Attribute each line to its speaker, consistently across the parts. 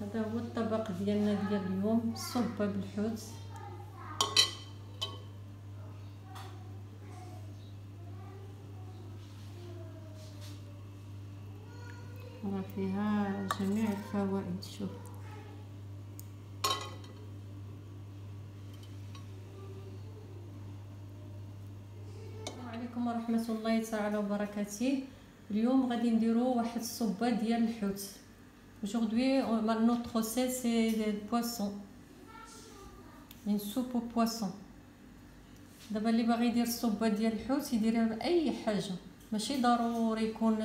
Speaker 1: هذا هو الطبق ديالنا ديال اليوم الصبه بالحوت. راه فيها جميع الفوائد شوف. السلام عليكم ورحمة الله تعالى وبركاته. اليوم غادي نديرو واحد الصوبة ديال الحوت. Aujourd'hui, notre recette c'est le poisson. Une soupe au poisson. دابا اللي باغي يدير الصوبه ديال الحوت يديرها باي حاجة ماشي ضروري يكون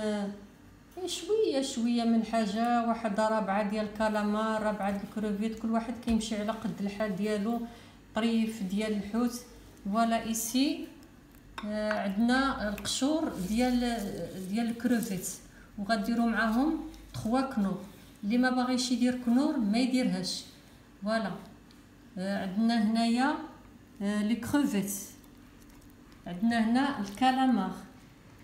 Speaker 1: شوية شوية من حاجة واحد ربعه ديال الكالامار ربعه ديال الكروفيت كل واحد كيمشي على قد الحال ديالو طريف ديال الحوت voilà ici عندنا القشور ديال ديال الكروفيت وغديروا معاهم 3 Knorr اللي ما باغيش يدير Knorr ما يديرهاش. voilà عندنا هنايا les crevettes عندنا هنا الكالامار.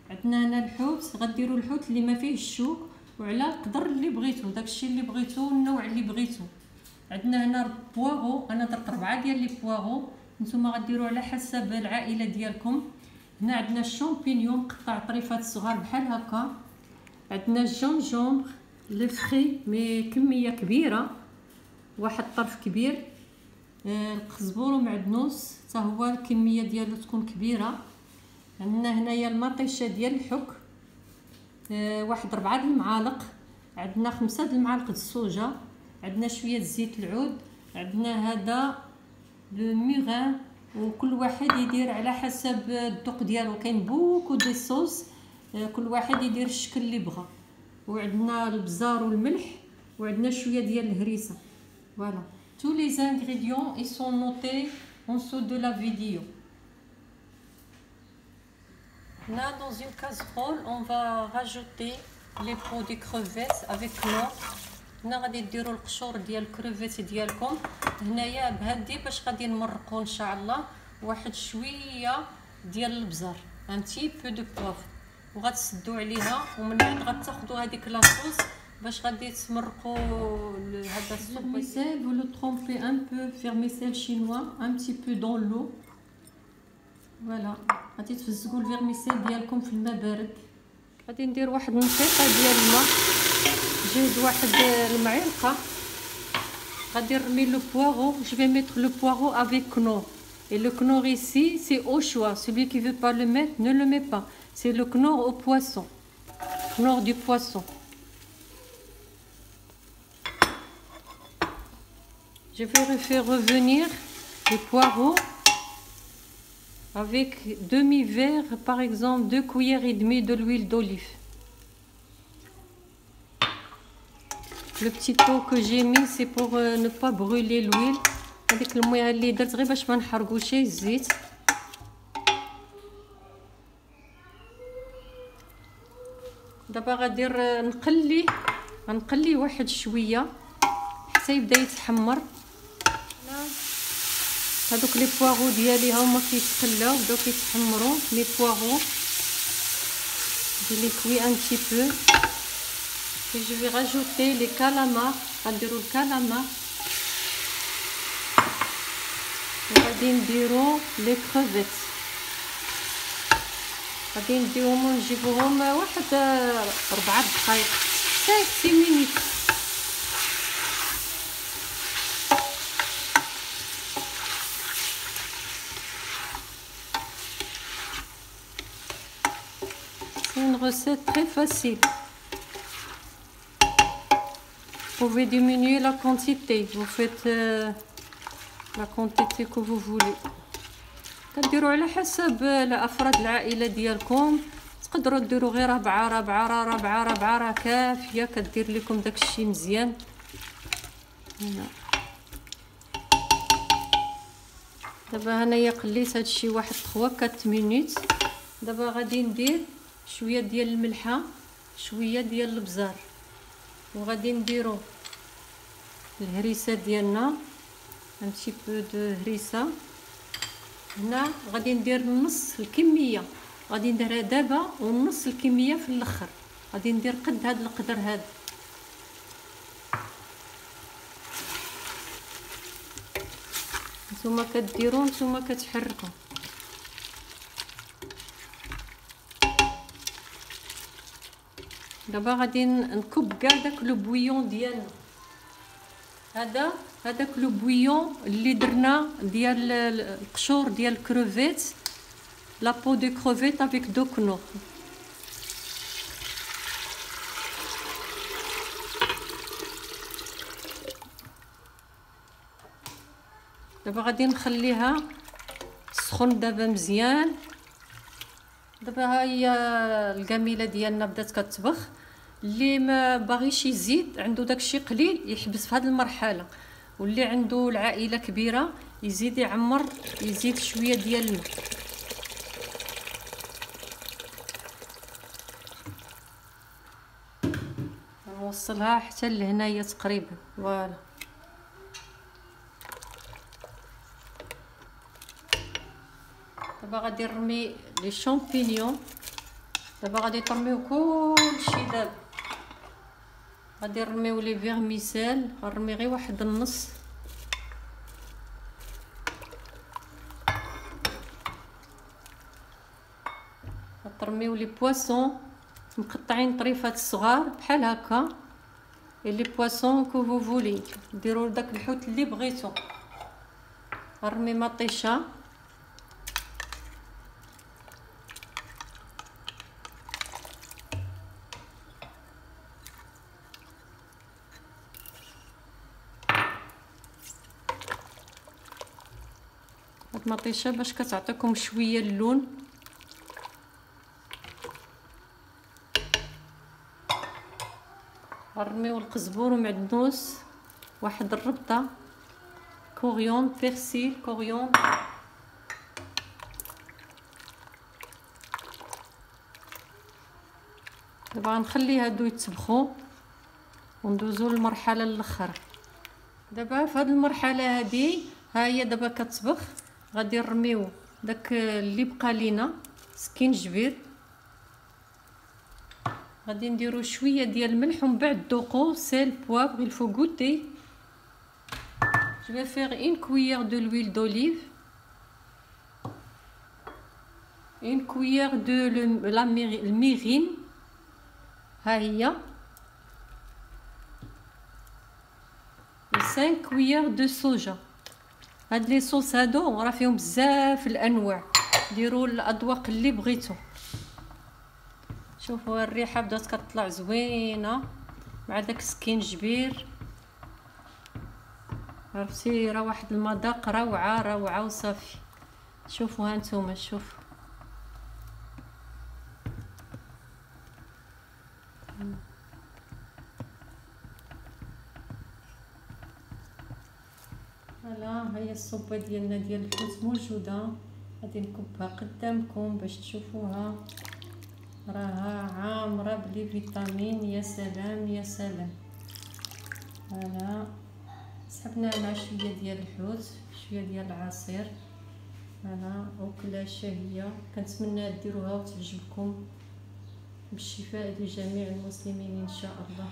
Speaker 1: عندنا هنا الحوت. غديروا الحوت اللي ما فيه الشوك وعلى القدر اللي بغيتو داكشي اللي بغيتو النوع اللي بغيتو. عندنا هنا البواغو. أنا درت ربعة ديال les poireaux. نتوما غديروا على حسب العائلة ديالكم. هنا عندنا ال champignons مقطع طريفات صغار بحال هكا. عندنا ال gingembre le frais mais كمية كبيرة واحد طرف كبير. القزبور ومعدنوس حتى هو الكمية ديالو تكون كبيرة. عندنا هنايا المطيشة ديال الحك. آه واحد ربعة المعالق. عندنا خمسة المعالق الصوجة. عندنا شوية زيت العود. عندنا هذا الميغان وكل واحد يدير على حسب الذوق ديالو. كاين beaucoup de sauces. آه كل واحد يدير الشكل اللي بغا. وعندنا البزار والملح وعندنا شوية ديال الهريسة. voilà tous les ingrédients ils sont notés en dessous de la vidéo. Là, dans une casserole, on va rajouter les peaux de crevettes avec l'eau. هنا غادي ديروا القشور ديال الكروفيت ديالكم هنايا بهادي باش غادي نمرقوا ان شاء الله واحد شوية ديال البزار un petit peu de poivre وغتسدوا عليها ومن بعد غتاخذوا هذيك la sauce باش غادي تمرقوا هذا ال vermicelle vous le trempez un peu. Vermicelle chinois un petit peu dans l'eau. Voilà غادي تفزقوا ال vermicelles ديالكم في الماء بارد غادي ندير واحد النقيقه ديال الماء جهد واحد المعلقه غادي نرمي le poireau je vais mettre le poireau avec knorr. Et le knorr ici c'est au choix. Celui qui veut pas le mettre ne le met pas. c'est le knorr au poisson knorr du poisson je vais faire revenir les poireaux avec demi-verre, par exemple, deux cuillères et demie de l'huile d'olive. Le petit pot que j'ai mis, c'est pour euh, ne pas brûler l'huile. هذيك المية اللي درت غير باش ما نحرقوش الزيت دابا غادي نقلي غنقلي واحد شوية حتى يبدأ يتحمر. هذوك les poireaux ديالي هما كيتقلاو بداو كيتحمروا. les poireaux je les cuis un petit peu. Et je vais rajouter les calamars. غنديروا ال calamars وغادي نديروا les crevettes غادي نديوهم ونجيبوهم واحد ربعة دقائق 5 6 مينيت une recette très facile. Vous pouvez diminuer la quantité. Vous faites euh, la quantité que vous voulez. كديروا على حسب الافراد العائلة ديالكم. تقدروا ديروا غير ربعه ربعه ربعه ربعه راه كافيه كدير لكم داكشي مزيان. هنا. دابا هنايا قليت هادشي واحد 3 4 مينوت دابا غادي ندير شوية ديال الملحة شوية ديال البزار. وغادي نديرو الهريسة ديالنا. un peu de هريسة. هنا غادي ندير نص الكمية. غادي نديرها دابا ونص الكمية في الأخر. غادي ندير قد هاد القدر هذا نتوما كديروا نتوما كتحركوا دابا غادي نكب كاع داك le bouillon ديالنا. هذا هذاك le bouillon اللي درنا ديال القشور ديال ال crevettes la peau de crevettes avec du Knorr دابا غادي نخليها تسخن دابا مزيان. دابا ها هي الكاميله ديالنا بدات كتطبخ اللي ما باغيش يزيد عنده داكشي قليل يحبس في هذه المرحلة. واللي عنده العائلة كبيرة يزيد يعمر يزيد شوية ديال الماء نوصلها حتى لهنايا تقريبا. فوالا. دابا غادي نرمي les champignons. دابا غادي ترميو كلشي دابا. غادي نرميو les vermicelles غنرمي غير واحد النص. غترميو les poissons مقطعين طريفات صغار بحال هكا. les poissons que vous voulez ديروا داك الحوت اللي بغيتو. غنرمي مطيشة. هاد المطيشه باش كتعطيكم شوية اللون. غنرميو القزبور ومعدنوس واحد الربطة. coriandre persil coriandre. دابا غنخلي هادو يتسبخوا وندوزو للمرحلة الأخرى. دابا في المرحلة هادي ها هي دابا كتطبخ غادي نرميو داك اللي بقى لينا سكينجبير غادي نديرو شوية ديال الملح ومن بعد ذوقو sel poivre غير vous goûtez je verse une cuillère de l'huile d'olive une cuillère de la mirin ها هي و 5 cuillères de soja هاد les sauces هادو راه فيهم بزاف الأنواع. ديروا الأذواق اللي بغيتو. شوفوا الريحة بدات كتطلع زوينة مع داك السكينجبير عرفتي؟ راه واحد المذاق روعة روعة وصافي. شوفوا هانتوما شوفوا. Voilà هي ال soupe ديالنا ديال الحوت موجودة. غادي نكبها قدامكم باش تشوفوها. راها عامرة ب les vitamines يا سلام يا سلام. Voilà سحبنا مع شوية ديال الحوت شوية ديال العصير. Voilà أكلة شهية. كنتمنى ديروها وتعجبكم. بالشفاء لجميع المسلمين إن شاء الله.